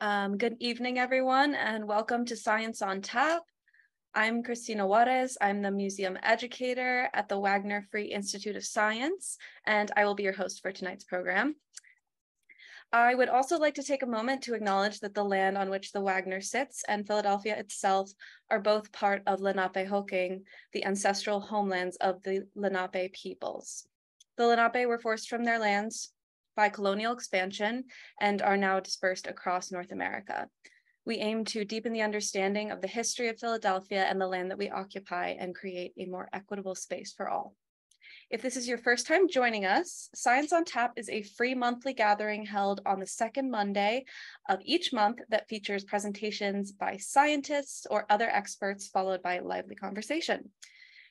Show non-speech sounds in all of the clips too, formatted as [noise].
Um, good evening, everyone, and welcome to Science on Tap. I'm Christina Juarez. I'm the museum educator at the Wagner Free Institute of Science, and I will be your host for tonight's program. I would also like to take a moment to acknowledge that the land on which the Wagner sits and Philadelphia itself are both part of Lenapehoking, the ancestral homelands of the Lenape peoples. The Lenape were forced from their lands by colonial expansion and are now dispersed across North America. We aim to deepen the understanding of the history of Philadelphia and the land that we occupy and create a more equitable space for all. If this is your first time joining us, Science on Tap is a free monthly gathering held on the second Monday of each month that features presentations by scientists or other experts, followed by lively conversation.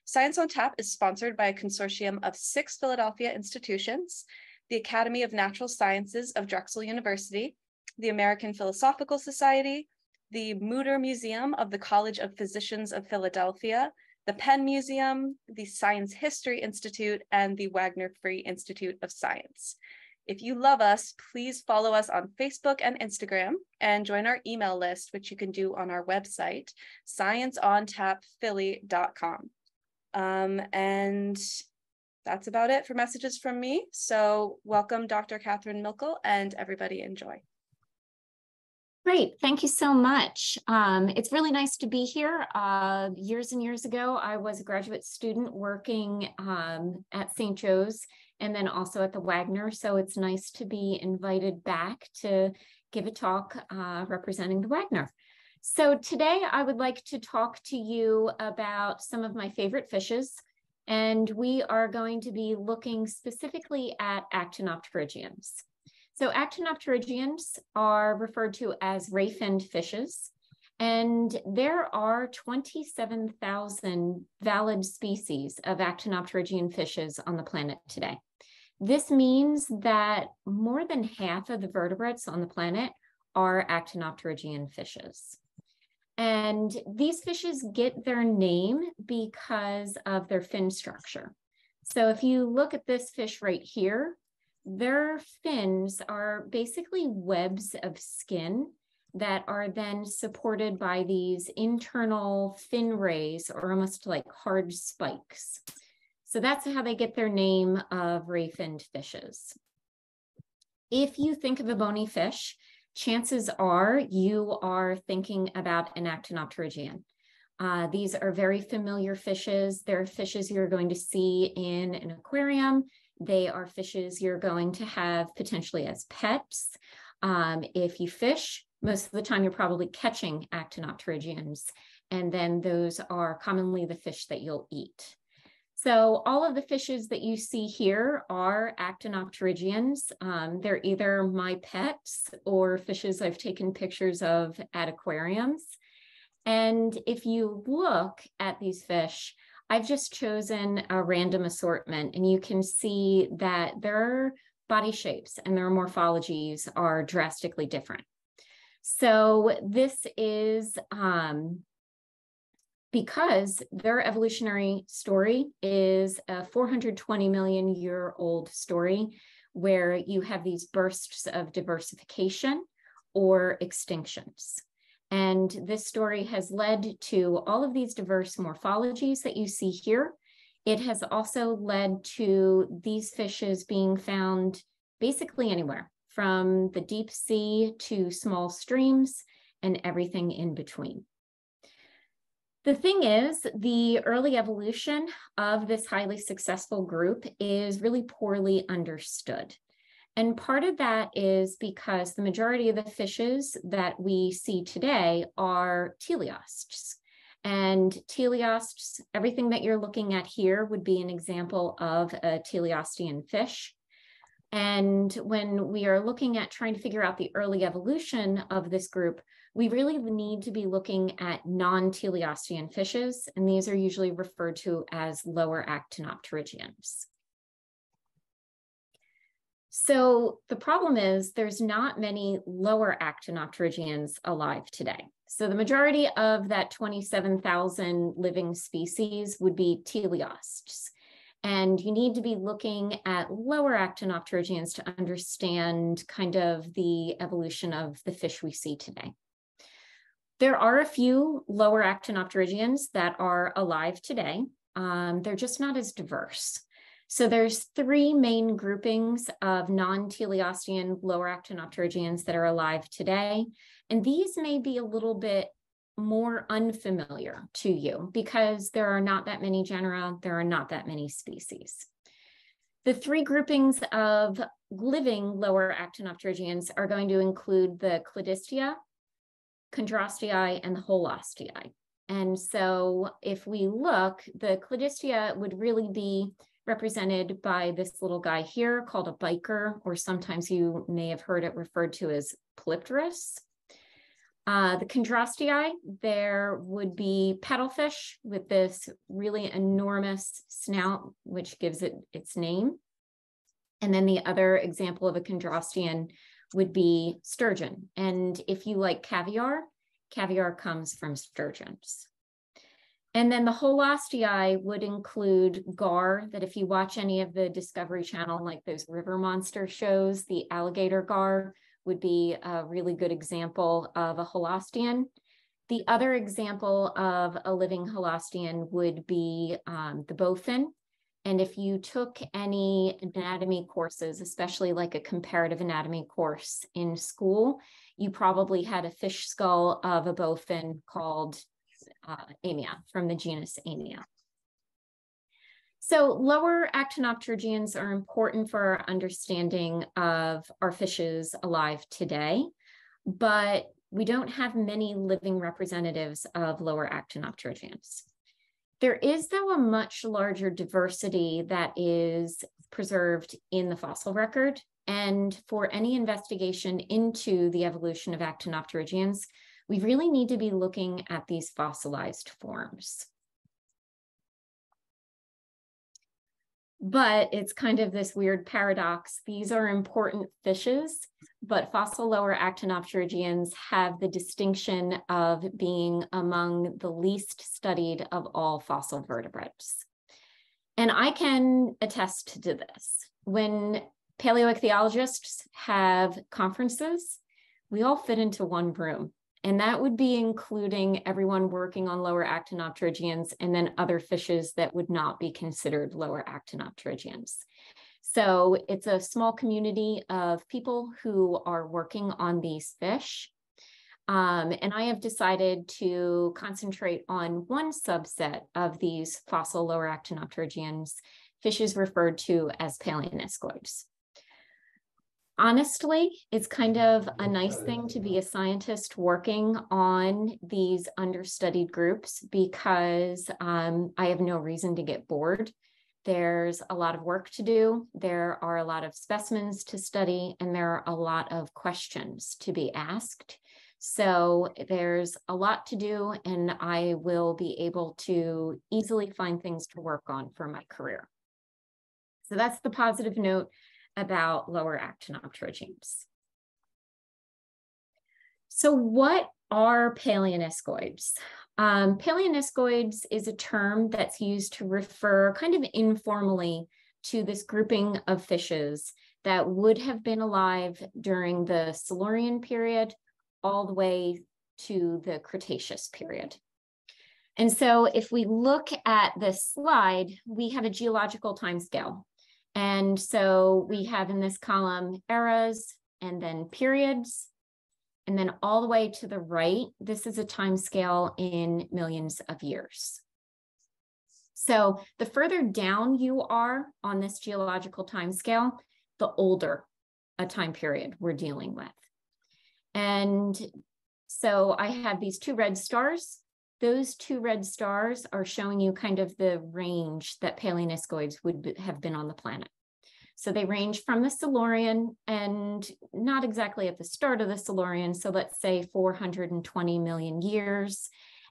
Science on Tap is sponsored by a consortium of six Philadelphia institutions, the Academy of Natural Sciences of Drexel University, the American Philosophical Society, the Mütter Museum of the College of Physicians of Philadelphia, the Penn Museum, the Science History Institute, and the Wagner Free Institute of Science. If you love us, please follow us on Facebook and Instagram and join our email list, which you can do on our website, scienceontapphilly.com. Um, and that's about it for messages from me. So welcome Dr. Kathryn Mickle and everybody enjoy. Great, thank you so much. Um, it's really nice to be here. Uh, years and years ago, I was a graduate student working um, at St. Joe's and then also at the Wagner. So it's nice to be invited back to give a talk uh, representing the Wagner. So today I would like to talk to you about some of my favorite fishes. And we are going to be looking specifically at actinopterygians. So actinopterygians are referred to as ray-finned fishes, and there are 27,000 valid species of actinopterygian fishes on the planet today. This means that more than half of the vertebrates on the planet are actinopterygian fishes. And these fishes get their name because of their fin structure. So if you look at this fish right here, their fins are basically webs of skin that are then supported by these internal fin rays or almost like hard spikes. So that's how they get their name of ray-finned fishes. If you think of a bony fish, chances are you are thinking about an actinopterygian. Uh, these are very familiar fishes. They're fishes you're going to see in an aquarium they are fishes you're going to have potentially as pets. Um, if you fish, most of the time you're probably catching actinopterygians, and then those are commonly the fish that you'll eat. So all of the fishes that you see here are actinopterygians. Um, they're either my pets or fishes I've taken pictures of at aquariums. And if you look at these fish, I've just chosen a random assortment and you can see that their body shapes and their morphologies are drastically different. So this is um, because their evolutionary story is a 420 million year old story where you have these bursts of diversification or extinctions. And this story has led to all of these diverse morphologies that you see here. It has also led to these fishes being found basically anywhere from the deep sea to small streams and everything in between. The thing is, the early evolution of this highly successful group is really poorly understood. And part of that is because the majority of the fishes that we see today are teleosts. And teleosts, everything that you're looking at here would be an example of a teleostean fish. And when we are looking at trying to figure out the early evolution of this group, we really need to be looking at non-teleostean fishes, and these are usually referred to as lower actinopterygians. So the problem is there's not many lower actinopterygians alive today. So the majority of that 27,000 living species would be teleosts. And you need to be looking at lower actinopterygians to understand kind of the evolution of the fish we see today. There are a few lower actinopterygians that are alive today. Um, they're just not as diverse. So there's three main groupings of non-teleostean lower actinopterygians that are alive today. And these may be a little bit more unfamiliar to you because there are not that many genera, there are not that many species. The three groupings of living lower actinopterygians are going to include the Cladistia, Chondrostei, and the Holostei. And so if we look, the Cladistia would really be represented by this little guy here called a bichir, or sometimes you may have heard it referred to as Polypterus. Uh, the chondrostei, there would be paddlefish with this really enormous snout, which gives it its name. And then the other example of a chondrostean would be sturgeon. And if you like caviar, caviar comes from sturgeons. And then the holostei would include gar, that if you watch any of the Discovery Channel, like those river monster shows, the alligator gar would be a really good example of a holostean. The other example of a living holostean would be um, the bowfin. And if you took any anatomy courses, especially like a comparative anatomy course in school, you probably had a fish skull of a bowfin called uh, Amia from the genus Amia. So lower actinopterygians are important for our understanding of our fishes alive today, but we don't have many living representatives of lower actinopterygians. There is, though, a much larger diversity that is preserved in the fossil record. And for any investigation into the evolution of actinopterygians, we really need to be looking at these fossilized forms. But it's kind of this weird paradox. These are important fishes, but fossil lower actinopterygians have the distinction of being among the least studied of all fossil vertebrates. And I can attest to this. When paleoichthyologists have conferences, we all fit into one room. And that would be including everyone working on lower actinopterygians and then other fishes that would not be considered lower actinopterygians. So it's a small community of people who are working on these fish. Um, and I have decided to concentrate on one subset of these fossil lower actinopterygians, fishes referred to as paleoniscoids honestly, it's kind of a nice thing to be a scientist working on these understudied groups because um, I have no reason to get bored. There's a lot of work to do. There are a lot of specimens to study, and there are a lot of questions to be asked. So there's a lot to do, and I will be able to easily find things to work on for my career. So that's the positive note about lower actinopterygians. So what are paleoniscoids? Um, paleoniscoids is a term that's used to refer kind of informally to this grouping of fishes that would have been alive during the Silurian period all the way to the Cretaceous period. And so if we look at this slide, we have a geological timescale. And so we have in this column eras and then periods. And then all the way to the right, this is a time scale in millions of years. So the further down you are on this geological time scale, the older a time period we're dealing with. And so I have these two red stars. Those two red stars are showing you kind of the range that paleoniscoids would be, have been on the planet. So they range from the Silurian and not exactly at the start of the Silurian. So let's say 420 million years.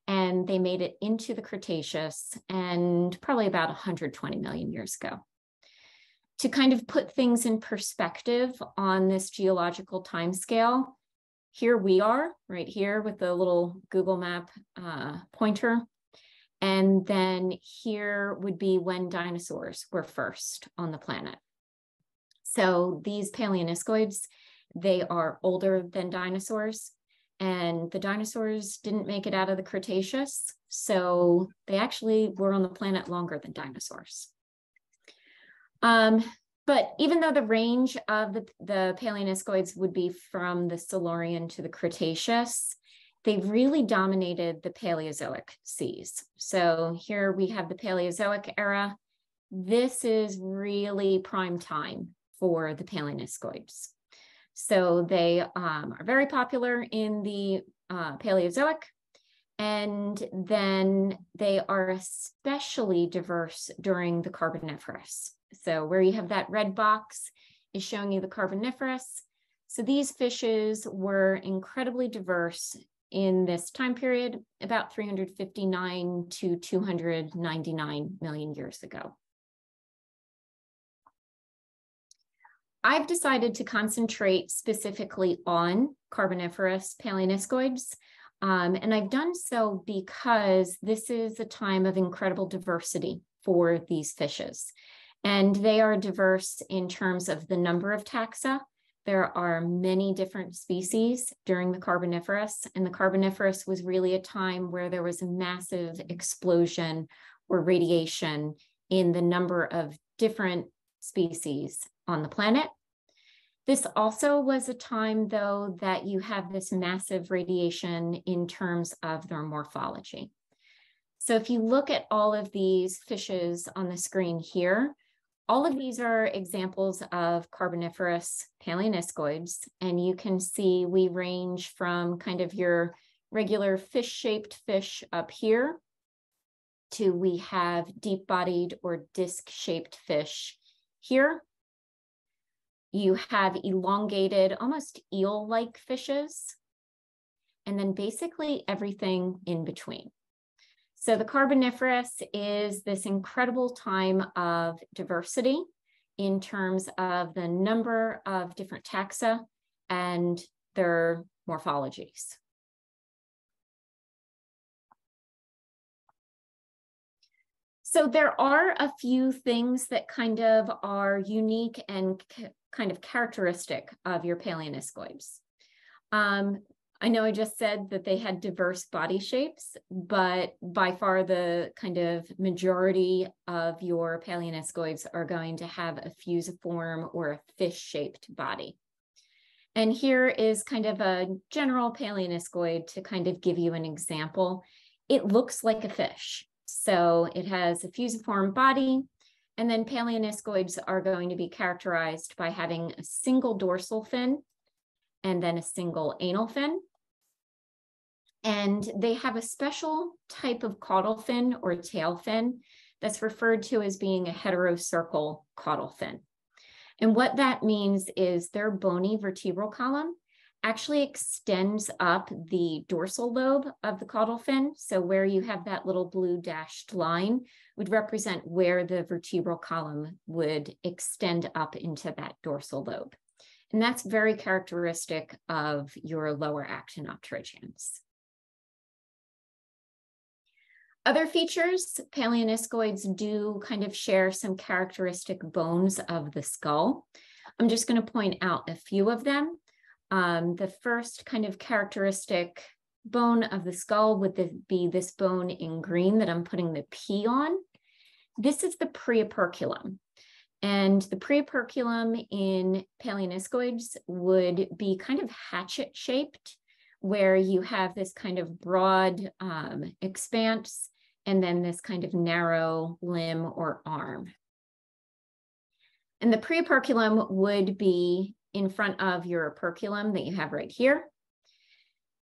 And they made it into the Cretaceous and probably about 120 million years ago. To kind of put things in perspective on this geological timescale, here we are right here with the little Google map uh, pointer. And then here would be when dinosaurs were first on the planet. So these paleoniscoids, they are older than dinosaurs and the dinosaurs didn't make it out of the Cretaceous. So they actually were on the planet longer than dinosaurs. Um, but even though the range of the, the paleoniscoids would be from the Silurian to the Cretaceous, they really dominated the Paleozoic seas. So here we have the Paleozoic era. This is really prime time for the paleoniscoids. So they um, are very popular in the uh, Paleozoic, and then they are especially diverse during the Carboniferous. So where you have that red box is showing you the Carboniferous. So these fishes were incredibly diverse in this time period, about 359 to 299 million years ago. I've decided to concentrate specifically on Carboniferous paleoniscoids. Um, and I've done so because this is a time of incredible diversity for these fishes. And they are diverse in terms of the number of taxa. There are many different species during the Carboniferous, and the Carboniferous was really a time where there was a massive explosion or radiation in the number of different species on the planet. This also was a time, though, that you have this massive radiation in terms of their morphology. So if you look at all of these fishes on the screen here, all of these are examples of carboniferous paleoniscoids, and you can see we range from kind of your regular fish-shaped fish up here to we have deep-bodied or disc-shaped fish here you have elongated, almost eel-like fishes, and then basically everything in between. So the Carboniferous is this incredible time of diversity in terms of the number of different taxa and their morphologies. So there are a few things that kind of are unique and kind of characteristic of your paleoniscoids. Um, I know I just said that they had diverse body shapes, but by far the kind of majority of your paleoniscoids are going to have a fusiform or a fish-shaped body. And here is kind of a general paleoniscoid to kind of give you an example. It looks like a fish. So it has a fusiform body, and then paleoniscoids are going to be characterized by having a single dorsal fin and then a single anal fin. And they have a special type of caudal fin or tail fin that's referred to as being a heterocercal caudal fin. And what that means is their bony vertebral column actually extends up the dorsal lobe of the caudal fin. So where you have that little blue dashed line would represent where the vertebral column would extend up into that dorsal lobe. And that's very characteristic of your lower actinopterygians. Other features, paleoniscoids do kind of share some characteristic bones of the skull. I'm just going to point out a few of them. Um, the first kind of characteristic bone of the skull would be this bone in green that I'm putting the P on. This is the preoperculum. And the preoperculum in paleoniscoids would be kind of hatchet shaped, where you have this kind of broad um, expanse and then this kind of narrow limb or arm. And the preoperculum would be in front of your operculum that you have right here.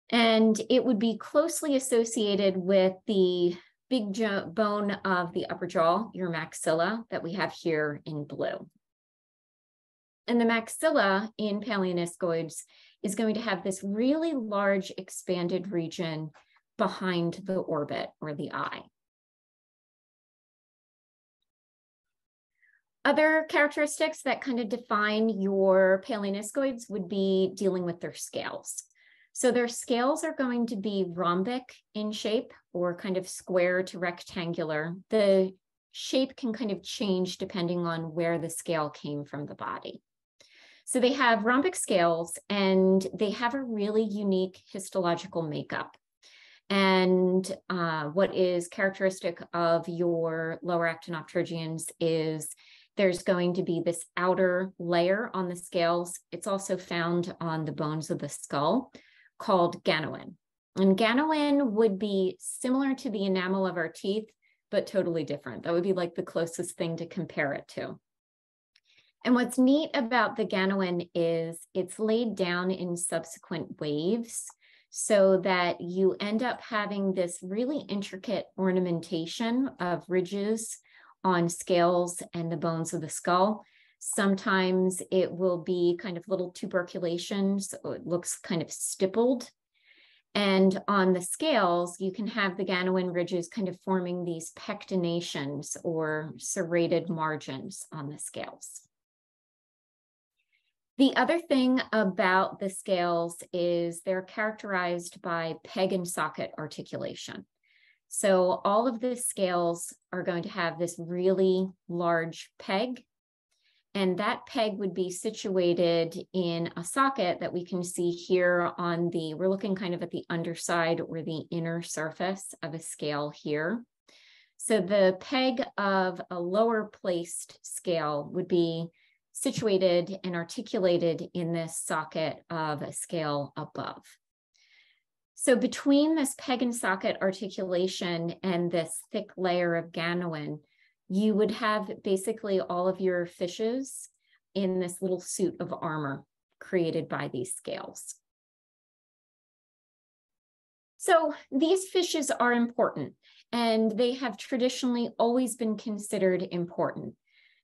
And it would be closely associated with the big bone of the upper jaw, your maxilla, that we have here in blue. And the maxilla in paleoniscoids is going to have this really large expanded region behind the orbit or the eye. Other characteristics that kind of define your paleoniscoids would be dealing with their scales. So their scales are going to be rhombic in shape or kind of square to rectangular. The shape can kind of change depending on where the scale came from the body. So they have rhombic scales and they have a really unique histological makeup. And uh, what is characteristic of your lower actinopterygians is there's going to be this outer layer on the scales. It's also found on the bones of the skull called ganoin. And ganoin would be similar to the enamel of our teeth, but totally different. That would be like the closest thing to compare it to. And what's neat about the ganoin is it's laid down in subsequent waves so that you end up having this really intricate ornamentation of ridges on scales and the bones of the skull Sometimes it will be kind of little tuberculations, so it looks kind of stippled. And on the scales, you can have the ganoin ridges kind of forming these pectinations or serrated margins on the scales. The other thing about the scales is they're characterized by peg and socket articulation. So all of the scales are going to have this really large peg and that peg would be situated in a socket that we can see here on the, we're looking kind of at the underside or the inner surface of a scale here. So the peg of a lower placed scale would be situated and articulated in this socket of a scale above. So between this peg and socket articulation and this thick layer of ganoin, you would have basically all of your fishes in this little suit of armor created by these scales. So these fishes are important and they have traditionally always been considered important.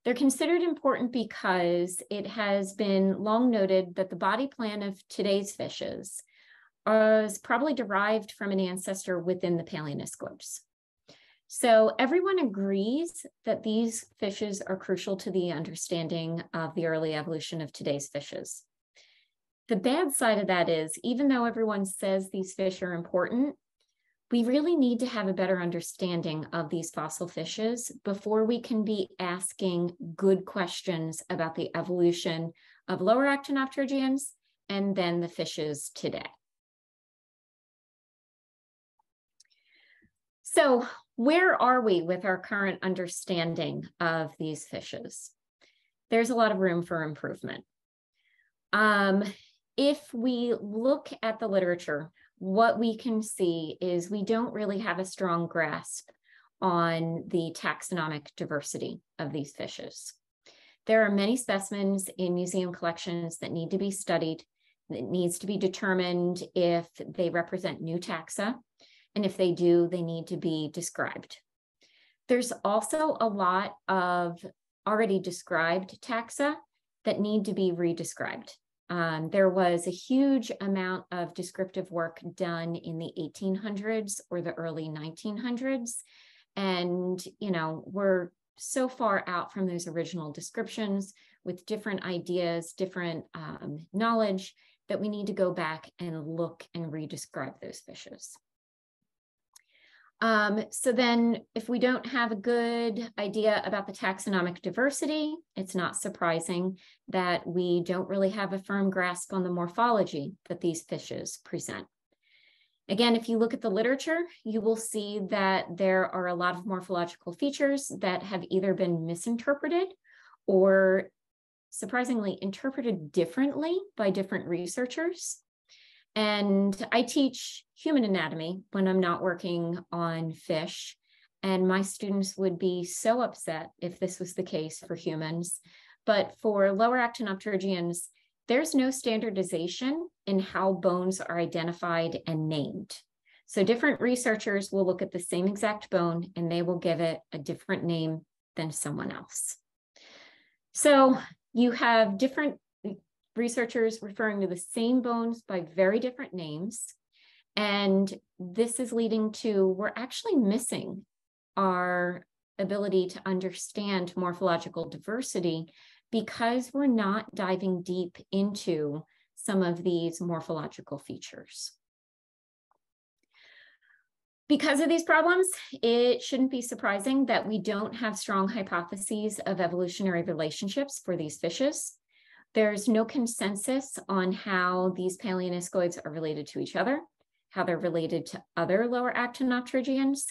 They're considered important because it has been long noted that the body plan of today's fishes is probably derived from an ancestor within the Paleoniscoids. So everyone agrees that these fishes are crucial to the understanding of the early evolution of today's fishes. The bad side of that is, even though everyone says these fish are important, we really need to have a better understanding of these fossil fishes before we can be asking good questions about the evolution of lower actinopterygians and then the fishes today. So where are we with our current understanding of these fishes? There's a lot of room for improvement. Um, if we look at the literature, what we can see is we don't really have a strong grasp on the taxonomic diversity of these fishes. There are many specimens in museum collections that need to be studied. It needs to be determined if they represent new taxa and if they do, they need to be described. There's also a lot of already described taxa that need to be redescribed. Um, there was a huge amount of descriptive work done in the 1800s or the early 1900s. And, you know, we're so far out from those original descriptions with different ideas, different um, knowledge that we need to go back and look and redescribe those fishes. Um, so then if we don't have a good idea about the taxonomic diversity, it's not surprising that we don't really have a firm grasp on the morphology that these fishes present. Again, if you look at the literature, you will see that there are a lot of morphological features that have either been misinterpreted or surprisingly interpreted differently by different researchers. And I teach human anatomy when I'm not working on fish. And my students would be so upset if this was the case for humans. But for lower actinopterygians, there's no standardization in how bones are identified and named. So different researchers will look at the same exact bone and they will give it a different name than someone else. So you have different researchers referring to the same bones by very different names. And this is leading to, we're actually missing our ability to understand morphological diversity because we're not diving deep into some of these morphological features. Because of these problems, it shouldn't be surprising that we don't have strong hypotheses of evolutionary relationships for these fishes. There's no consensus on how these paleoniscoids are related to each other, how they're related to other lower actinopterygians,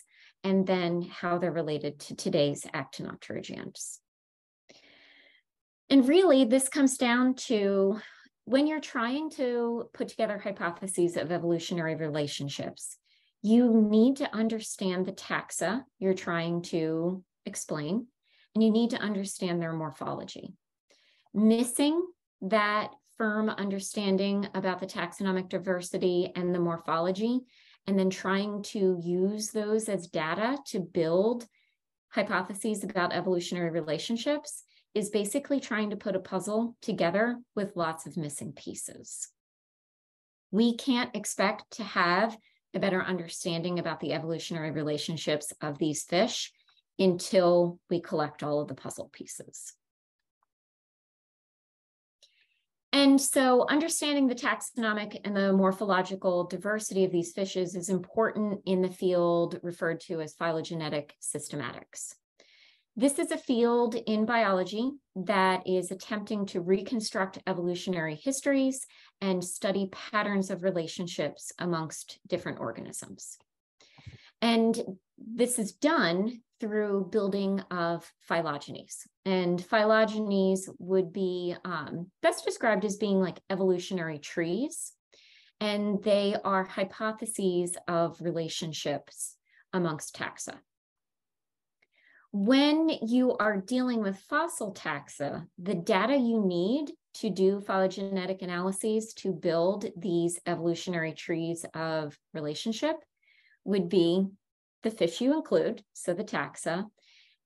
and then how they're related to today's actinopterygians. And really, this comes down to when you're trying to put together hypotheses of evolutionary relationships, you need to understand the taxa you're trying to explain, and you need to understand their morphology. Missing that firm understanding about the taxonomic diversity and the morphology, and then trying to use those as data to build hypotheses about evolutionary relationships is basically trying to put a puzzle together with lots of missing pieces. We can't expect to have a better understanding about the evolutionary relationships of these fish until we collect all of the puzzle pieces. And so understanding the taxonomic and the morphological diversity of these fishes is important in the field referred to as phylogenetic systematics. This is a field in biology that is attempting to reconstruct evolutionary histories and study patterns of relationships amongst different organisms. And this is done through building of phylogenies. And phylogenies would be um, best described as being like evolutionary trees. And they are hypotheses of relationships amongst taxa. When you are dealing with fossil taxa, the data you need to do phylogenetic analyses to build these evolutionary trees of relationship would be the fish you include, so the taxa,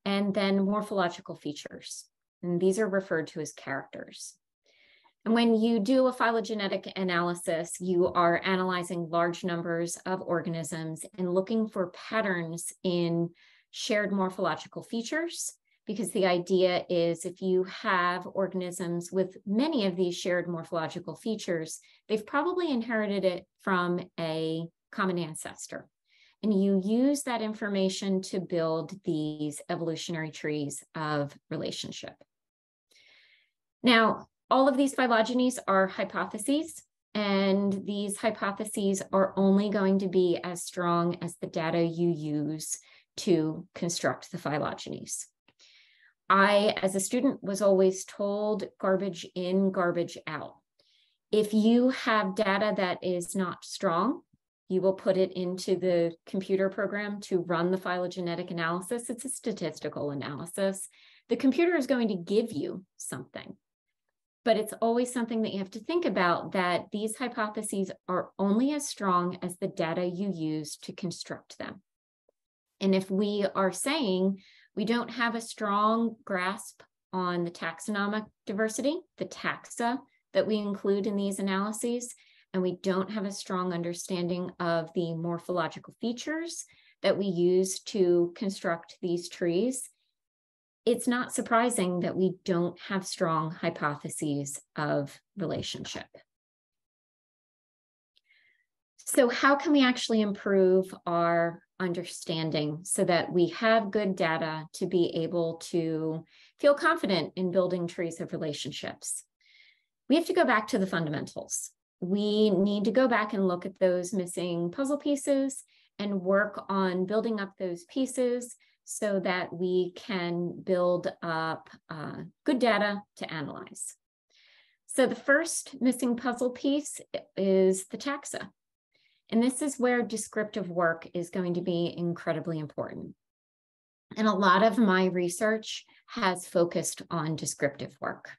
and then morphological features. And these are referred to as characters. And when you do a phylogenetic analysis, you are analyzing large numbers of organisms and looking for patterns in shared morphological features, because the idea is if you have organisms with many of these shared morphological features, they've probably inherited it from a common ancestor. And you use that information to build these evolutionary trees of relationship. Now, all of these phylogenies are hypotheses, and these hypotheses are only going to be as strong as the data you use to construct the phylogenies. I, as a student, was always told garbage in, garbage out. If you have data that is not strong, you will put it into the computer program to run the phylogenetic analysis. It's a statistical analysis. The computer is going to give you something, but it's always something that you have to think about that these hypotheses are only as strong as the data you use to construct them. And if we are saying we don't have a strong grasp on the taxonomic diversity, the taxa that we include in these analyses, and we don't have a strong understanding of the morphological features that we use to construct these trees, it's not surprising that we don't have strong hypotheses of relationship. So how can we actually improve our understanding so that we have good data to be able to feel confident in building trees of relationships? We have to go back to the fundamentals we need to go back and look at those missing puzzle pieces and work on building up those pieces so that we can build up uh, good data to analyze. So the first missing puzzle piece is the taxa. And this is where descriptive work is going to be incredibly important. And a lot of my research has focused on descriptive work.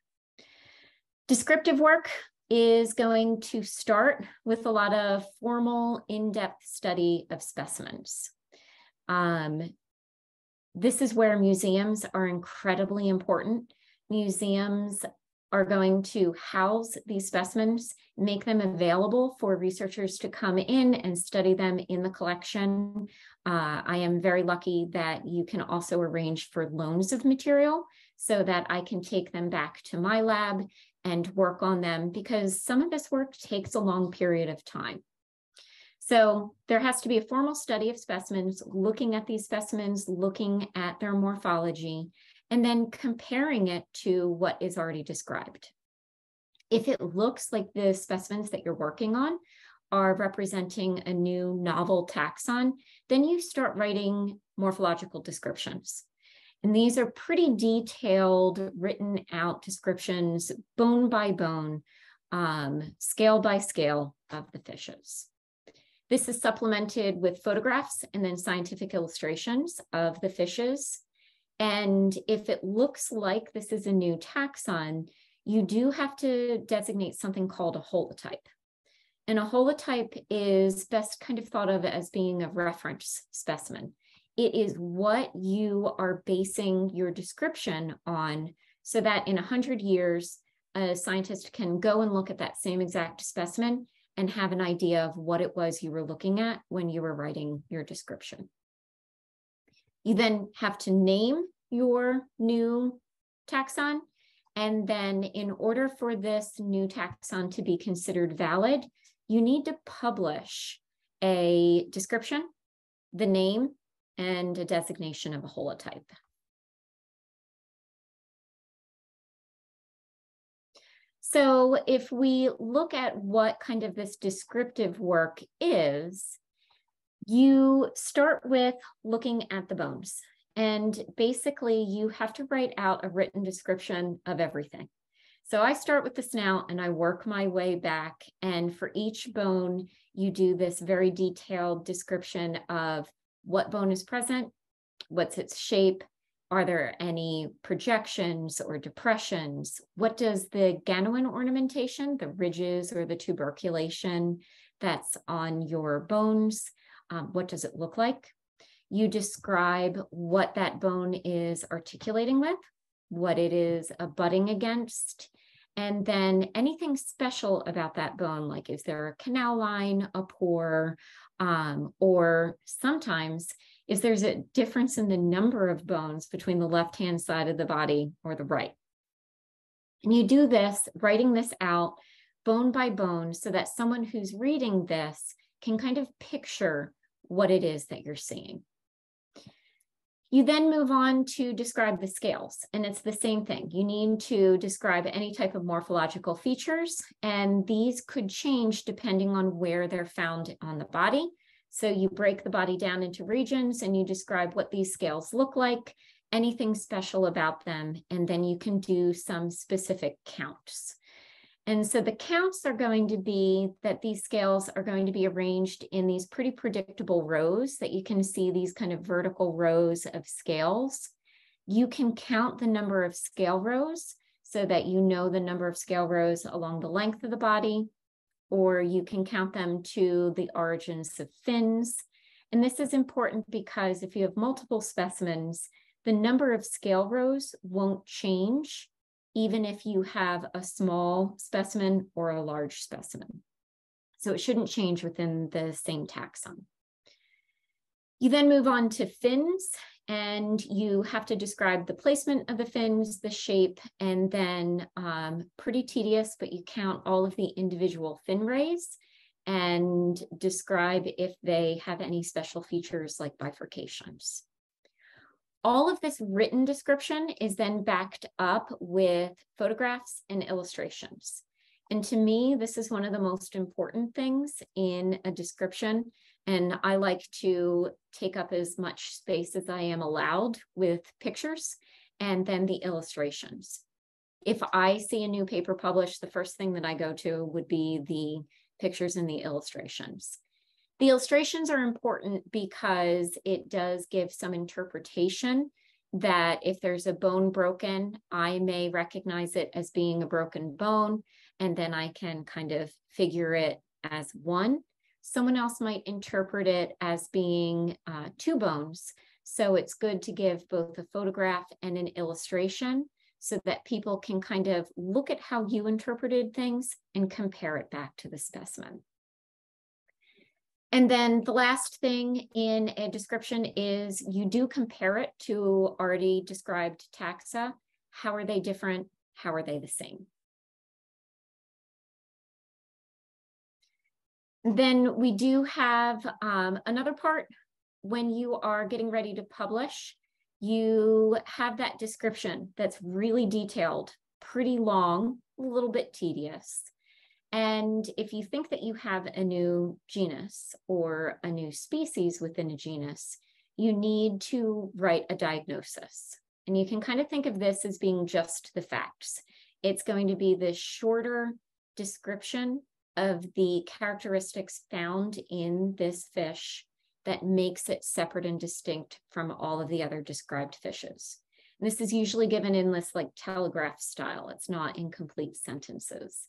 Descriptive work is going to start with a lot of formal in-depth study of specimens. Um, this is where museums are incredibly important. Museums are going to house these specimens, make them available for researchers to come in and study them in the collection. Uh, I am very lucky that you can also arrange for loans of material so that I can take them back to my lab and work on them because some of this work takes a long period of time. So there has to be a formal study of specimens, looking at these specimens, looking at their morphology, and then comparing it to what is already described. If it looks like the specimens that you're working on are representing a new novel taxon, then you start writing morphological descriptions. And these are pretty detailed, written out descriptions, bone by bone, um, scale by scale of the fishes. This is supplemented with photographs and then scientific illustrations of the fishes. And if it looks like this is a new taxon, you do have to designate something called a holotype. And a holotype is best kind of thought of as being a reference specimen. It is what you are basing your description on so that in 100 years, a scientist can go and look at that same exact specimen and have an idea of what it was you were looking at when you were writing your description. You then have to name your new taxon. And then in order for this new taxon to be considered valid, you need to publish a description, the name, and a designation of a holotype. So if we look at what kind of this descriptive work is, you start with looking at the bones. And basically, you have to write out a written description of everything. So I start with the snout and I work my way back. And for each bone, you do this very detailed description of what bone is present, what's its shape, are there any projections or depressions? What does the Ganoin ornamentation, the ridges or the tuberculation that's on your bones, um, what does it look like? You describe what that bone is articulating with, what it is abutting against, and then anything special about that bone, like is there a canal line, a pore, um, or sometimes is there's a difference in the number of bones between the left hand side of the body or the right. And you do this, writing this out bone by bone, so that someone who's reading this can kind of picture what it is that you're seeing. You then move on to describe the scales, and it's the same thing. You need to describe any type of morphological features, and these could change depending on where they're found on the body. So you break the body down into regions and you describe what these scales look like, anything special about them, and then you can do some specific counts. And so the counts are going to be that these scales are going to be arranged in these pretty predictable rows that you can see these kind of vertical rows of scales. You can count the number of scale rows so that you know the number of scale rows along the length of the body or you can count them to the origins of fins. And this is important because if you have multiple specimens, the number of scale rows won't change, even if you have a small specimen or a large specimen. So it shouldn't change within the same taxon. You then move on to fins and you have to describe the placement of the fins, the shape, and then um, pretty tedious, but you count all of the individual fin rays and describe if they have any special features like bifurcations. All of this written description is then backed up with photographs and illustrations. And to me, this is one of the most important things in a description and I like to take up as much space as I am allowed with pictures and then the illustrations. If I see a new paper published, the first thing that I go to would be the pictures and the illustrations. The illustrations are important because it does give some interpretation that if there's a bone broken, I may recognize it as being a broken bone, and then I can kind of figure it as one. Someone else might interpret it as being uh, two bones. So it's good to give both a photograph and an illustration so that people can kind of look at how you interpreted things and compare it back to the specimen. And then the last thing in a description is you do compare it to already described taxa. How are they different? How are they the same? Then we do have um, another part when you are getting ready to publish, you have that description that's really detailed, pretty long, a little bit tedious. And if you think that you have a new genus or a new species within a genus, you need to write a diagnosis. And you can kind of think of this as being just the facts. It's going to be the shorter description of the characteristics found in this fish that makes it separate and distinct from all of the other described fishes. And this is usually given in this like telegraph style. It's not in complete sentences.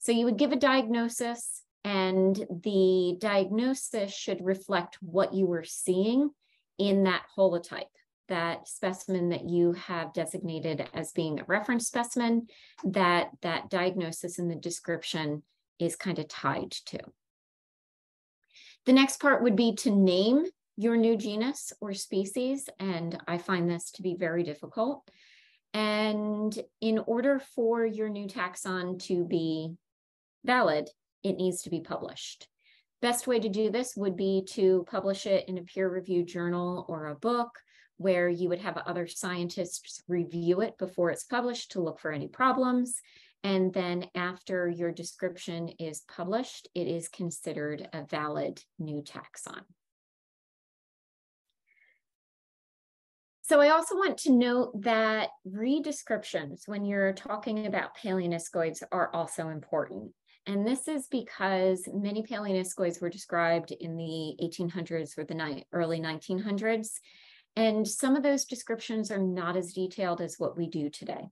So you would give a diagnosis and the diagnosis should reflect what you were seeing in that holotype, that specimen that you have designated as being a reference specimen, that that diagnosis in the description is kind of tied to. The next part would be to name your new genus or species, and I find this to be very difficult. And in order for your new taxon to be valid, it needs to be published. Best way to do this would be to publish it in a peer-reviewed journal or a book where you would have other scientists review it before it's published to look for any problems. And then after your description is published, it is considered a valid new taxon. So I also want to note that redescriptions when you're talking about paleoniscoids are also important. And this is because many paleoniscoids were described in the 1800s or the early 1900s. And some of those descriptions are not as detailed as what we do today.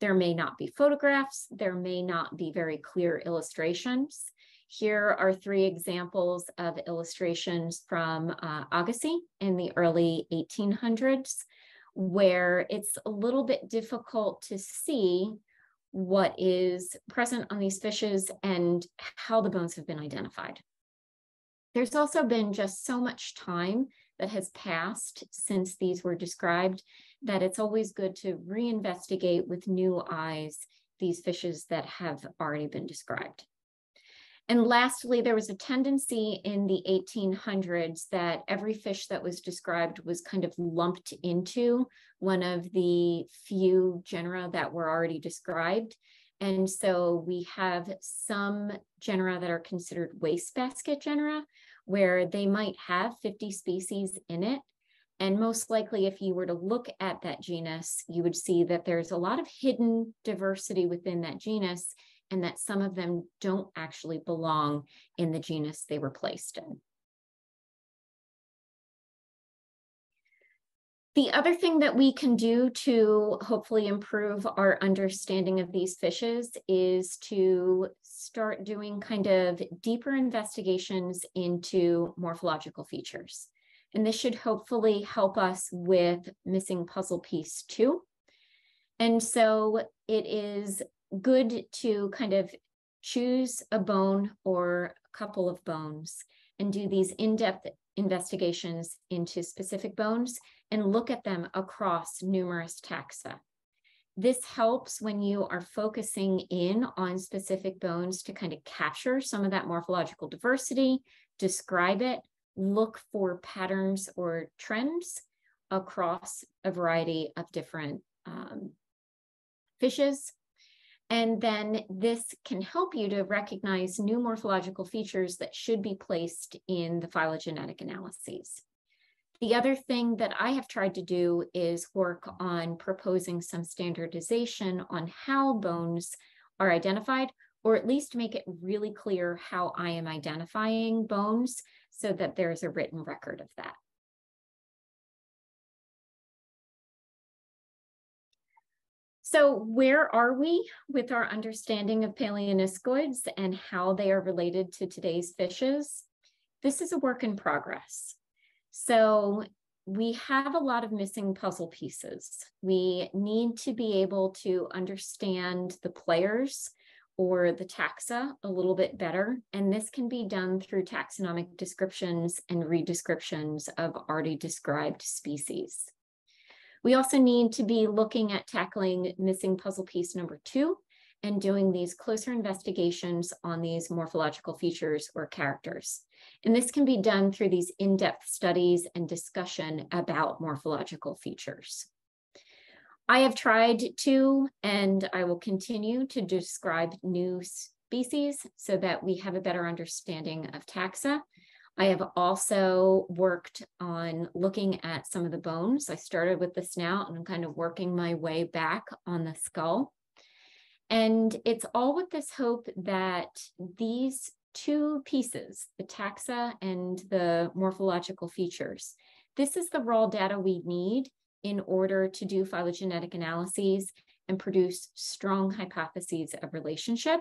There may not be photographs, there may not be very clear illustrations. Here are three examples of illustrations from uh, Agassiz in the early 1800s, where it's a little bit difficult to see what is present on these fishes and how the bones have been identified. There's also been just so much time that has passed since these were described that it's always good to reinvestigate with new eyes these fishes that have already been described. And lastly, there was a tendency in the 1800s that every fish that was described was kind of lumped into one of the few genera that were already described. And so we have some genera that are considered wastebasket genera, where they might have 50 species in it. And most likely, if you were to look at that genus, you would see that there's a lot of hidden diversity within that genus and that some of them don't actually belong in the genus they were placed in. The other thing that we can do to hopefully improve our understanding of these fishes is to start doing kind of deeper investigations into morphological features. And this should hopefully help us with missing puzzle piece two. And so it is good to kind of choose a bone or a couple of bones and do these in-depth investigations into specific bones and look at them across numerous taxa. This helps when you are focusing in on specific bones to kind of capture some of that morphological diversity, describe it, look for patterns or trends across a variety of different um, fishes and then this can help you to recognize new morphological features that should be placed in the phylogenetic analyses. The other thing that I have tried to do is work on proposing some standardization on how bones are identified, or at least make it really clear how I am identifying bones so that there's a written record of that. So where are we with our understanding of paleoniscoids and how they are related to today's fishes? This is a work in progress. So we have a lot of missing puzzle pieces. We need to be able to understand the players or the taxa a little bit better. And this can be done through taxonomic descriptions and redescriptions of already described species. We also need to be looking at tackling missing puzzle piece number two, and doing these closer investigations on these morphological features or characters. And this can be done through these in-depth studies and discussion about morphological features. I have tried to, and I will continue to describe new species so that we have a better understanding of taxa. I have also worked on looking at some of the bones. I started with the snout and I'm kind of working my way back on the skull. And it's all with this hope that these two pieces, the taxa and the morphological features, this is the raw data we need in order to do phylogenetic analyses and produce strong hypotheses of relationship.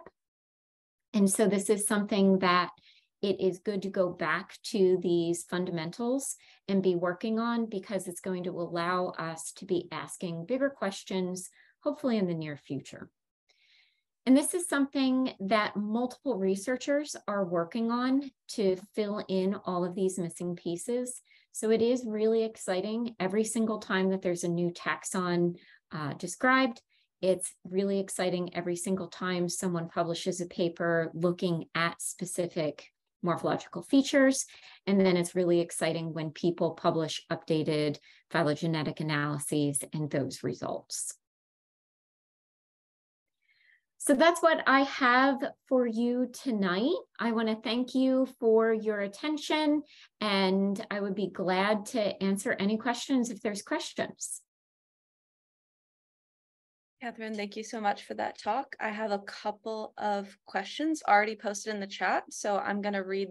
And so this is something that it is good to go back to these fundamentals and be working on because it's going to allow us to be asking bigger questions, hopefully in the near future. And this is something that multiple researchers are working on to fill in all of these missing pieces. So it is really exciting every single time that there's a new taxon uh, described. It's really exciting every single time someone publishes a paper looking at specific morphological features. And then it's really exciting when people publish updated phylogenetic analyses and those results. So that's what I have for you tonight. I want to thank you for your attention, and I would be glad to answer any questions if there's questions. Kathryn, thank you so much for that talk. I have a couple of questions already posted in the chat, so I'm going to read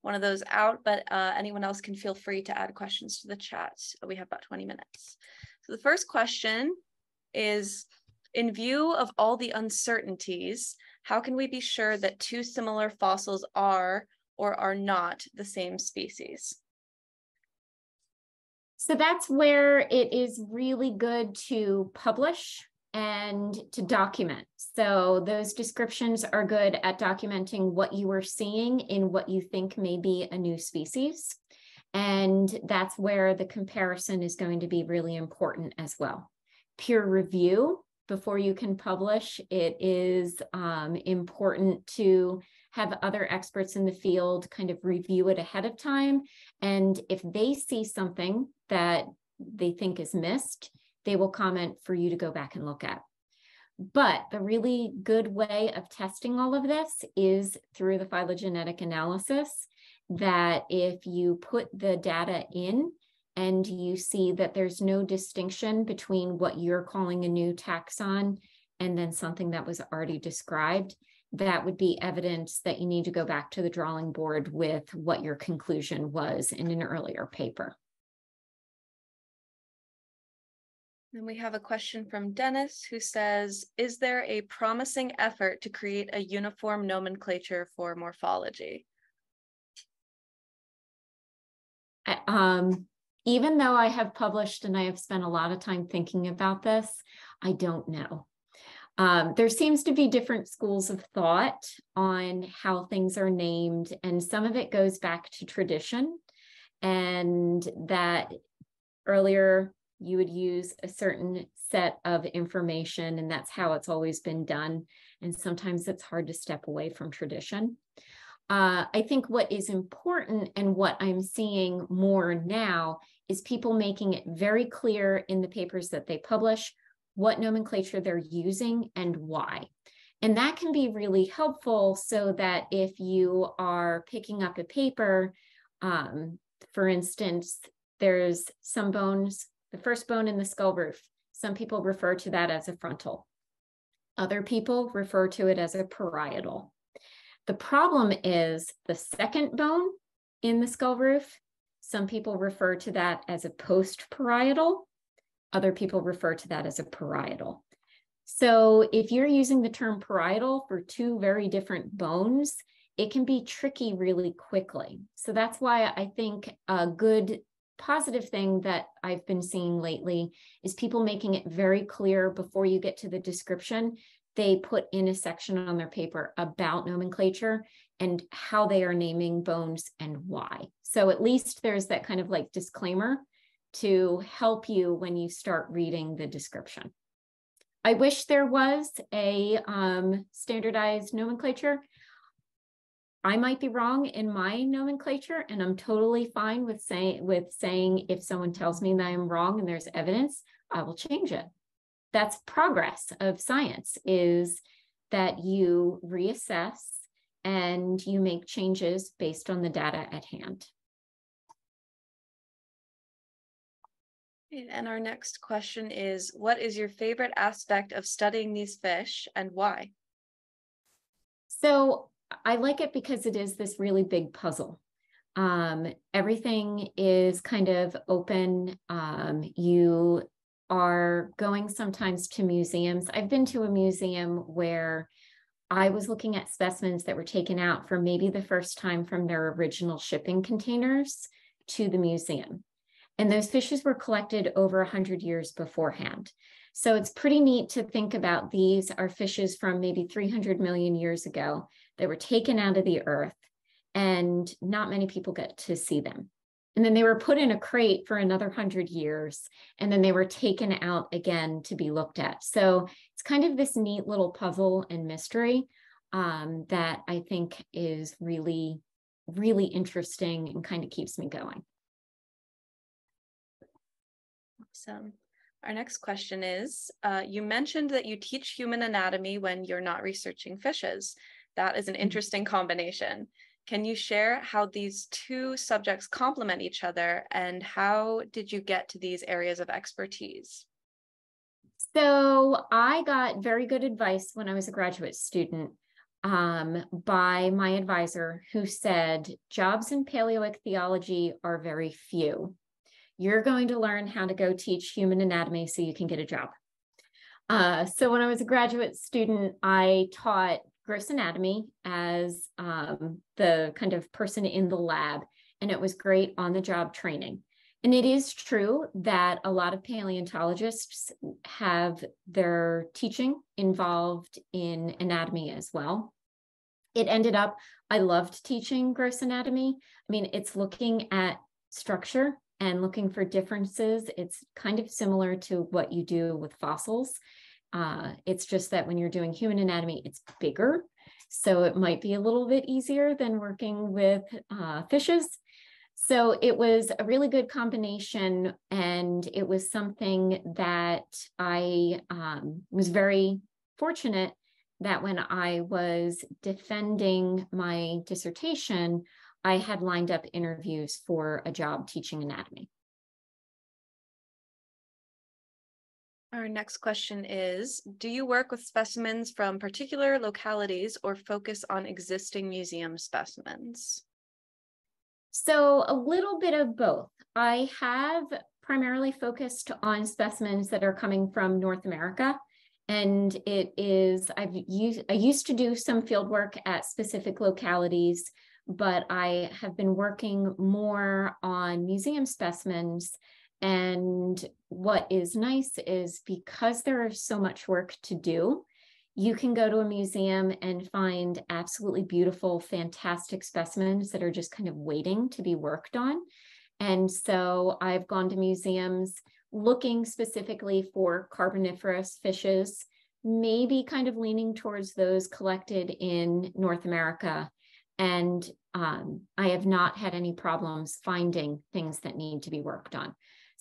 one of those out, but uh, anyone else can feel free to add questions to the chat. We have about 20 minutes. So the first question is, in view of all the uncertainties, how can we be sure that two similar fossils are or are not the same species? So that's where it is really good to publish and to document. So those descriptions are good at documenting what you are seeing in what you think may be a new species. And that's where the comparison is going to be really important as well. Peer review before you can publish, it is um, important to have other experts in the field kind of review it ahead of time. And if they see something that they think is missed, they will comment for you to go back and look at. But the really good way of testing all of this is through the phylogenetic analysis. That if you put the data in and you see that there's no distinction between what you're calling a new taxon and then something that was already described, that would be evidence that you need to go back to the drawing board with what your conclusion was in an earlier paper. We have a question from Dennis who says, is there a promising effort to create a uniform nomenclature for morphology? Um, even though I have published and I have spent a lot of time thinking about this, I don't know. Um, there seems to be different schools of thought on how things are named, and some of it goes back to tradition, and that earlier you would use a certain set of information and that's how it's always been done. And sometimes it's hard to step away from tradition. Uh, i think what is important and what i'm seeing more now is people making it very clear in the papers that they publish what nomenclature they're using and why. And that can be really helpful so that if you are picking up a paper um, for instance there's some bones the first bone in the skull roof. Some people refer to that as a frontal. Other people refer to it as a parietal. The problem is the second bone in the skull roof. Some people refer to that as a post parietal. Other people refer to that as a parietal. So if you're using the term parietal for two very different bones, it can be tricky really quickly. So that's why I think a good positive thing that I've been seeing lately is people making it very clear before you get to the description. They put in a section on their paper about nomenclature and how they are naming bones and why. So at least there's that kind of like disclaimer to help you when you start reading the description. I wish there was a um, standardized nomenclature. I might be wrong in my nomenclature, and I'm totally fine with saying with saying if someone tells me that I'm wrong and there's evidence, I will change it. That's progress of science is that you reassess and you make changes based on the data at hand. And our next question is, what is your favorite aspect of studying these fish and why? So I like it because it is this really big puzzle. Um, everything is kind of open. Um, you are going sometimes to museums. I've been to a museum where I was looking at specimens that were taken out for maybe the first time from their original shipping containers to the museum. And those fishes were collected over 100 years beforehand. So it's pretty neat to think about these are fishes from maybe 300 million years ago that were taken out of the earth, and not many people get to see them. And then they were put in a crate for another 100 years, and then they were taken out again to be looked at. So it's kind of this neat little puzzle and mystery um, that I think is really, really interesting and kind of keeps me going. Awesome. Our next question is, uh, you mentioned that you teach human anatomy when you're not researching fishes. That is an mm-hmm. interesting combination. Can you share how these two subjects complement each other and how did you get to these areas of expertise? So I got very good advice when I was a graduate student um, by my advisor who said jobs in paleoichthyology are very few you're going to learn how to go teach human anatomy so you can get a job. Uh, so when I was a graduate student, I taught gross anatomy as um, the kind of person in the lab, and it was great on the job training. And it is true that a lot of paleontologists have their teaching involved in anatomy as well. It ended up, I loved teaching gross anatomy. I mean, it's looking at structure and looking for differences. It's kind of similar to what you do with fossils. Uh, it's just that when you're doing human anatomy, it's bigger. So it might be a little bit easier than working with uh, fishes. So it was a really good combination. And it was something that I um, was very fortunate that when I was defending my dissertation, I had lined up interviews for a job teaching anatomy. Our next question is Do you work with specimens from particular localities or focus on existing museum specimens? So, a little bit of both. I have primarily focused on specimens that are coming from North America. And it is, I've used, I used to do some field work at specific localities but I have been working more on museum specimens. And what is nice is because there is so much work to do, you can go to a museum and find absolutely beautiful, fantastic specimens that are just kind of waiting to be worked on. And so I've gone to museums looking specifically for carboniferous fishes, maybe kind of leaning towards those collected in North America and um, I have not had any problems finding things that need to be worked on.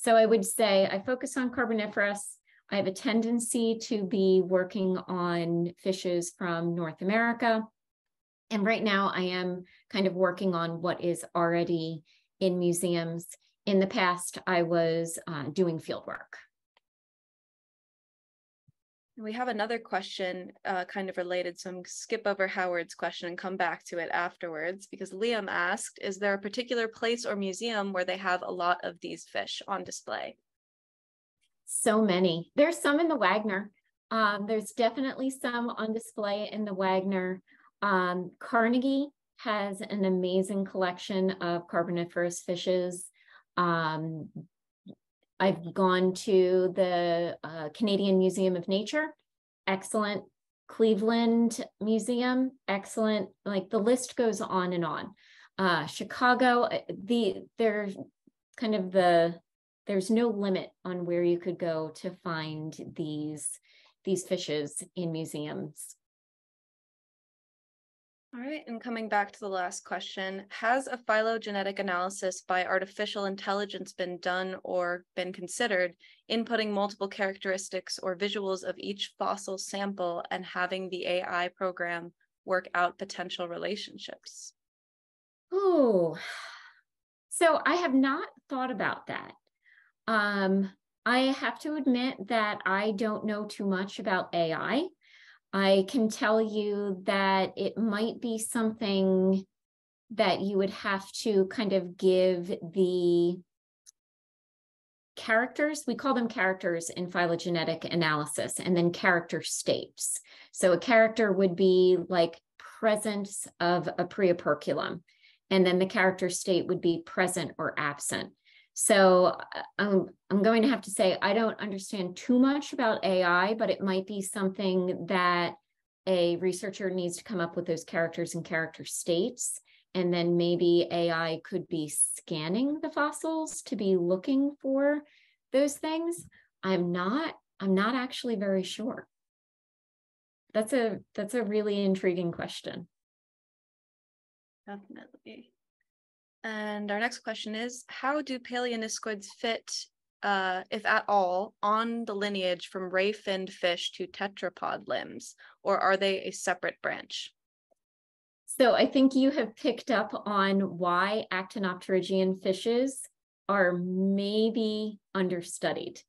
So I would say I focus on carboniferous. I have a tendency to be working on fishes from North America. And right now I am kind of working on what is already in museums. In the past, I was uh, doing field work. We have another question uh, kind of related, so I'm skip over Howard's question and come back to it afterwards because Liam asked, is there a particular place or museum where they have a lot of these fish on display? So many. There's some in the Wagner. Um, there's definitely some on display in the Wagner. Um, Carnegie has an amazing collection of carboniferous fishes. Um, I've gone to the uh, Canadian Museum of Nature, excellent. Cleveland Museum, excellent. Like the list goes on and on. Uh, Chicago, uh, the there's kind of the there's no limit on where you could go to find these these fishes in museums. All right, and coming back to the last question, has a phylogenetic analysis by artificial intelligence been done or been considered inputting multiple characteristics or visuals of each fossil sample and having the AI program work out potential relationships? Oh, so I have not thought about that. Um, I have to admit that I don't know too much about AI. I can tell you that it might be something that you would have to kind of give the characters, we call them characters in phylogenetic analysis, and then character states. So a character would be like presence of a preoperculum, and then the character state would be present or absent. So I'm, I'm going to have to say, I don't understand too much about AI, but it might be something that a researcher needs to come up with those characters and character states. And then maybe AI could be scanning the fossils to be looking for those things. I'm not, I'm not actually very sure. That's a that's a really intriguing question. Definitely. And our next question is How do paleoniscoids fit, uh, if at all, on the lineage from ray finned fish to tetrapod limbs, or are they a separate branch? So I think you have picked up on why actinopterygian fishes are maybe understudied.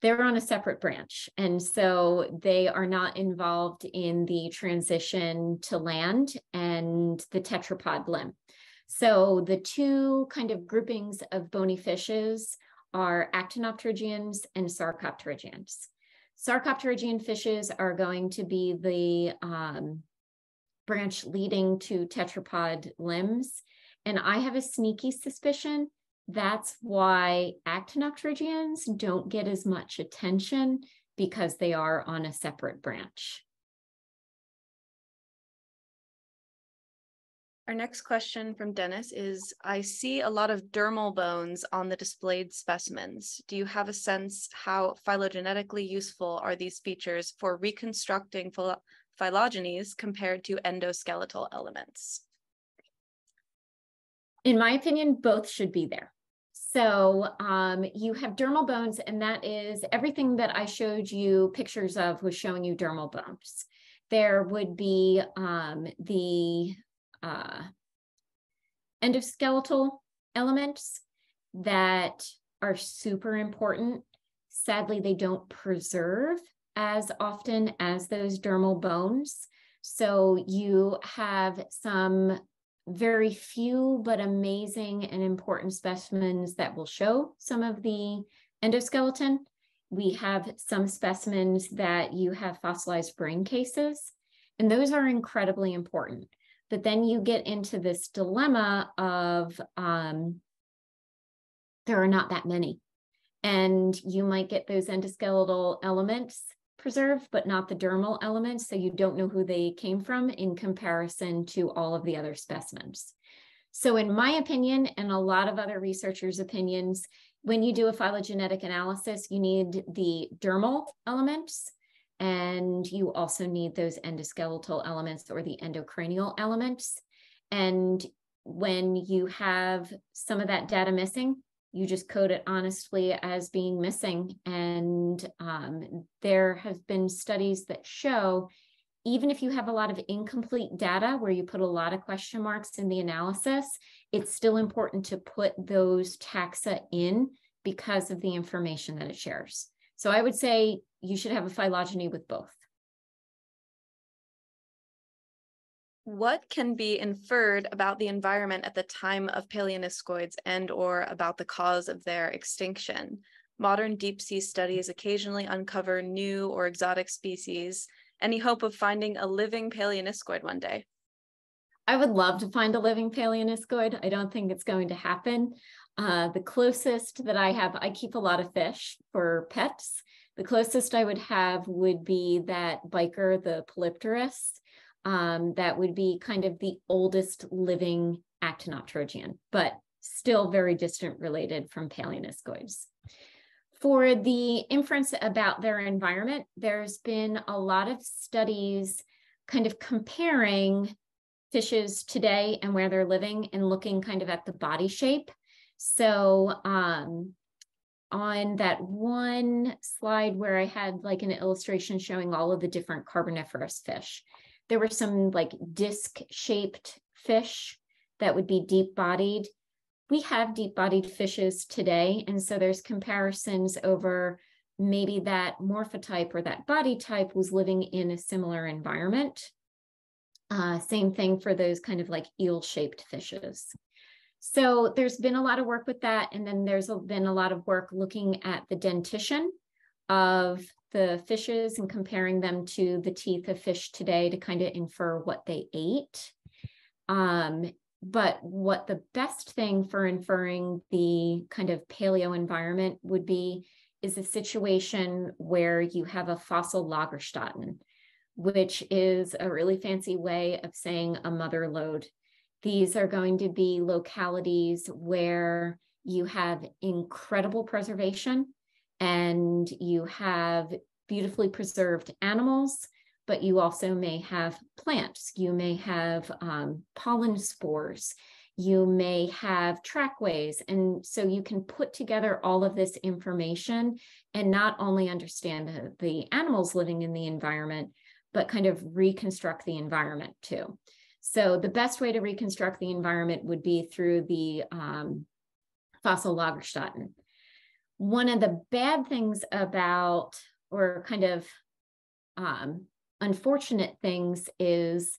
They're on a separate branch. And so they are not involved in the transition to land and the tetrapod limb. So the two kind of groupings of bony fishes are actinopterygians and sarcopterygians. Sarcopterygian fishes are going to be the um, branch leading to tetrapod limbs. And I have a sneaky suspicion that's why actinopterygians don't get as much attention because they are on a separate branch. Our next question from Dennis is I see a lot of dermal bones on the displayed specimens. Do you have a sense how phylogenetically useful are these features for reconstructing phylogenies compared to endoskeletal elements? In my opinion, both should be there. So um, you have dermal bones, and that is everything that I showed you pictures of was showing you dermal bones. There would be um, the uh, endoskeletal elements that are super important. Sadly, they don't preserve as often as those dermal bones. So you have some very few but amazing and important specimens that will show some of the endoskeleton. We have some specimens that you have fossilized brain cases, and those are incredibly important. But then you get into this dilemma of um, there are not that many. And you might get those endoskeletal elements preserved, but not the dermal elements. So you don't know who they came from in comparison to all of the other specimens. So, in my opinion, and a lot of other researchers' opinions, when you do a phylogenetic analysis, you need the dermal elements and you also need those endoskeletal elements or the endocranial elements. And when you have some of that data missing, you just code it honestly as being missing. And um, there have been studies that show even if you have a lot of incomplete data where you put a lot of question marks in the analysis, it's still important to put those taxa in because of the information that it shares. So I would say you should have a phylogeny with both. What can be inferred about the environment at the time of paleoniscoids and or about the cause of their extinction? Modern deep sea studies occasionally uncover new or exotic species. Any hope of finding a living paleoniscoid one day? I would love to find a living paleoniscoid. I don't think it's going to happen. Uh, the closest that I have, I keep a lot of fish for pets. The closest I would have would be that bichir, the Polypterus. Um, that would be kind of the oldest living actinopterygian, but still very distant related from paleoniscoids. For the inference about their environment, there's been a lot of studies kind of comparing fishes today and where they're living and looking kind of at the body shape. So um, on that one slide where I had like an illustration showing all of the different carboniferous fish, there were some like disc shaped fish that would be deep bodied. We have deep bodied fishes today. And so there's comparisons over maybe that morphotype or that body type was living in a similar environment. Uh, same thing for those kind of like eel shaped fishes. So there's been a lot of work with that. And then there's been a lot of work looking at the dentition of the fishes and comparing them to the teeth of fish today to kind of infer what they ate. Um, but what the best thing for inferring the kind of paleo environment would be is a situation where you have a fossil Lagerstätten, which is a really fancy way of saying a mother lode. These are going to be localities where you have incredible preservation and you have beautifully preserved animals, but you also may have plants. You may have um, pollen spores. You may have trackways. And so you can put together all of this information and not only understand the, the animals living in the environment, but kind of reconstruct the environment too. So the best way to reconstruct the environment would be through the um, fossil Lagerstätten. One of the bad things about, or kind of um, unfortunate things, is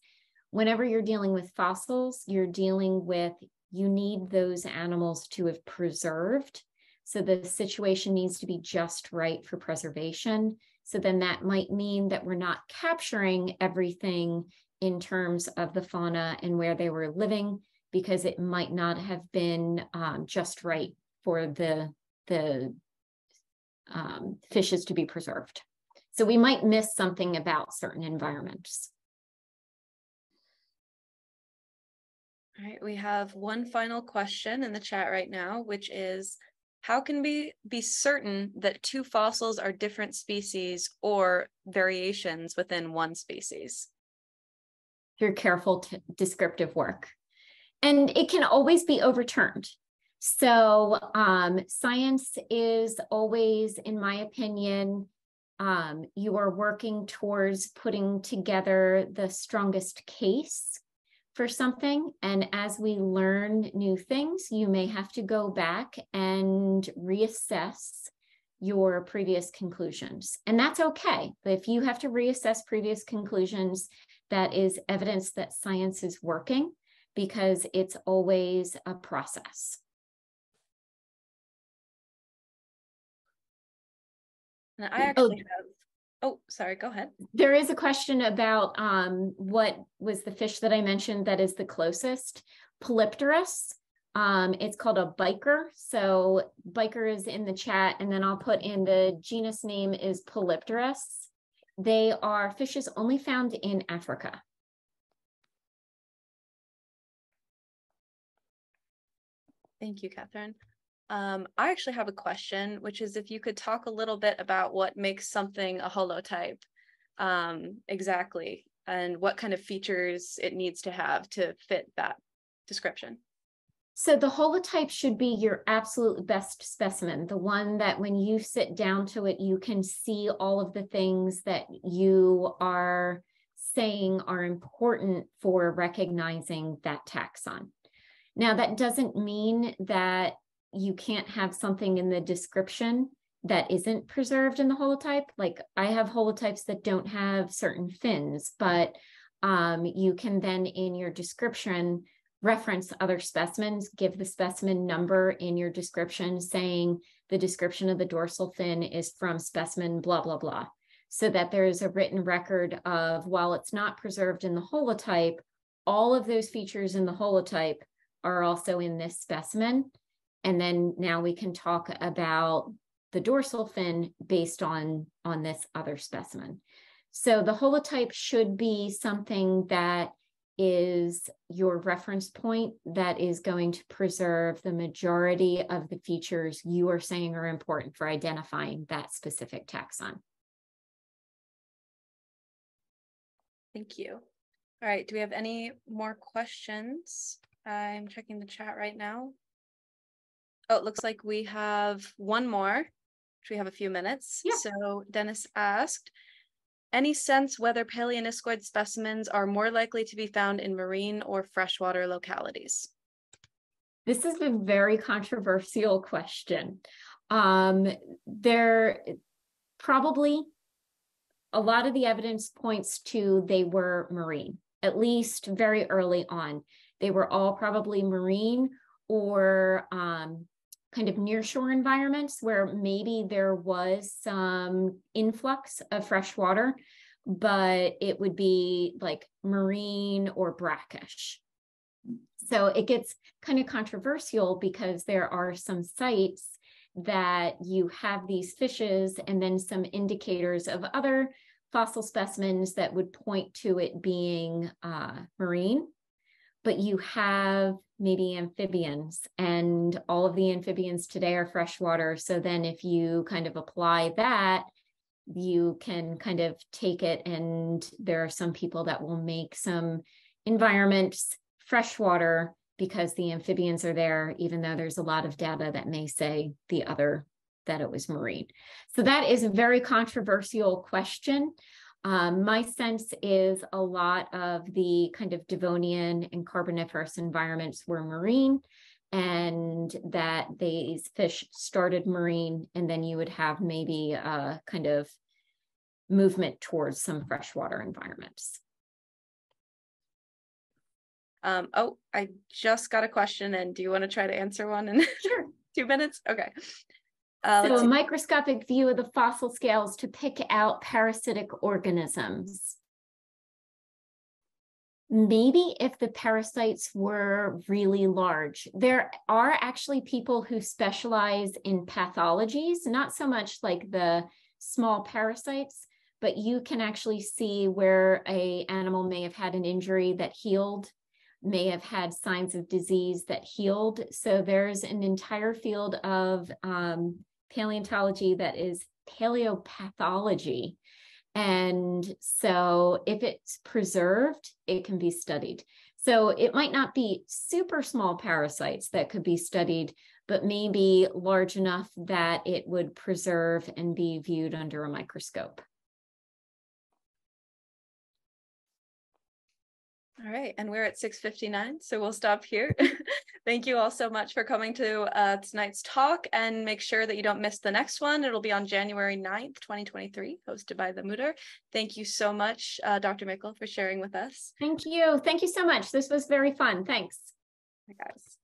whenever you're dealing with fossils, you're dealing with, you need those animals to have preserved. So the situation needs to be just right for preservation. So then that might mean that we're not capturing everything in terms of the fauna and where they were living because it might not have been um, just right for the the um, fishes to be preserved. So we might miss something about certain environments. All right, we have one final question in the chat right now, which is how can we be certain that two fossils are different species or variations within one species? Through careful descriptive work. And it can always be overturned. So um, science is always, in my opinion, um, you are working towards putting together the strongest case for something. And as we learn new things, you may have to go back and reassess your previous conclusions. And that's okay. But if you have to reassess previous conclusions, that is evidence that science is working because it's always a process. And I oh, actually oh, have Oh, sorry, go ahead. There is a question about um, what was the fish that I mentioned that is the closest. Polypterus. Um, it's called a bichir. So bichir is in the chat, and then I'll put in the genus name is Polypterus. They are fishes only found in Africa. Thank you, Kathryn. Um, I actually have a question, which is if you could talk a little bit about what makes something a holotype um, exactly, and what kind of features it needs to have to fit that description. So the holotype should be your absolute best specimen, the one that when you sit down to it, you can see all of the things that you are saying are important for recognizing that taxon. Now, that doesn't mean that you can't have something in the description that isn't preserved in the holotype. Like I have holotypes that don't have certain fins, but um, you can then in your description reference other specimens, give the specimen number in your description saying the description of the dorsal fin is from specimen blah, blah, blah. So that there is a written record of while it's not preserved in the holotype, all of those features in the holotype are also in this specimen. And then now we can talk about the dorsal fin based on, on this other specimen. So the holotype should be something that is your reference point that is going to preserve the majority of the features you are saying are important for identifying that specific taxon. Thank you. All right, do we have any more questions? I'm checking the chat right now. Oh, it looks like we have one more, which we have a few minutes. Yeah. So Dennis asked, any sense whether paleoniscoid specimens are more likely to be found in marine or freshwater localities? This is a very controversial question. Um, there probably a lot of the evidence points to they were marine, at least very early on. They were all probably marine or um, kind of nearshore environments where maybe there was some influx of fresh water, but it would be like marine or brackish. So it gets kind of controversial because there are some sites that you have these fishes and then some indicators of other fossil specimens that would point to it being uh, marine but you have maybe amphibians and all of the amphibians today are freshwater so then if you kind of apply that you can kind of take it and there are some people that will make some environments freshwater because the amphibians are there even though there's a lot of data that may say the other that it was marine. So that is a very controversial question um, my sense is a lot of the kind of Devonian and Carboniferous environments were marine and that these fish started marine and then you would have maybe a kind of movement towards some freshwater environments. Um, oh, I just got a question and do you want to try to answer one in sure. [laughs] two minutes? Okay. Uh, so a microscopic view of the fossil scales to pick out parasitic organisms. Maybe if the parasites were really large. There are actually people who specialize in pathologies, not so much like the small parasites, but you can actually see where a animal may have had an injury that healed may have had signs of disease that healed. So there's an entire field of um, paleontology that is paleopathology. And so if it's preserved, it can be studied. So it might not be super small parasites that could be studied, but maybe large enough that it would preserve and be viewed under a microscope. All right, and we're at 6.59, so we'll stop here. [laughs] Thank you all so much for coming to uh, tonight's talk and make sure that you don't miss the next one. It'll be on January 9th, 2023, hosted by the Mutter. Thank you so much, uh, Dr. Mickle, for sharing with us. Thank you. Thank you so much. This was very fun. Thanks. Hi, guys.